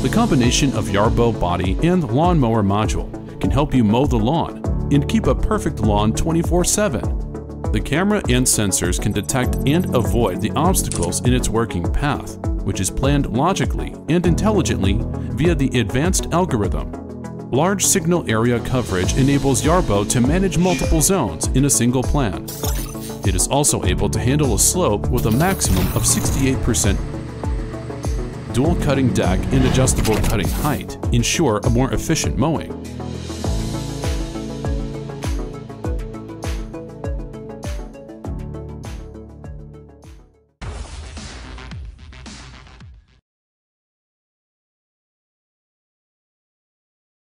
The combination of Yarbo body and lawnmower module can help you mow the lawn and keep a perfect lawn 24 7. The camera and sensors can detect and avoid the obstacles in its working path, which is planned logically and intelligently via the advanced algorithm. Large signal area coverage enables Yarbo to manage multiple zones in a single plan. It is also able to handle a slope with a maximum of 68% dual cutting deck and adjustable cutting height ensure a more efficient mowing.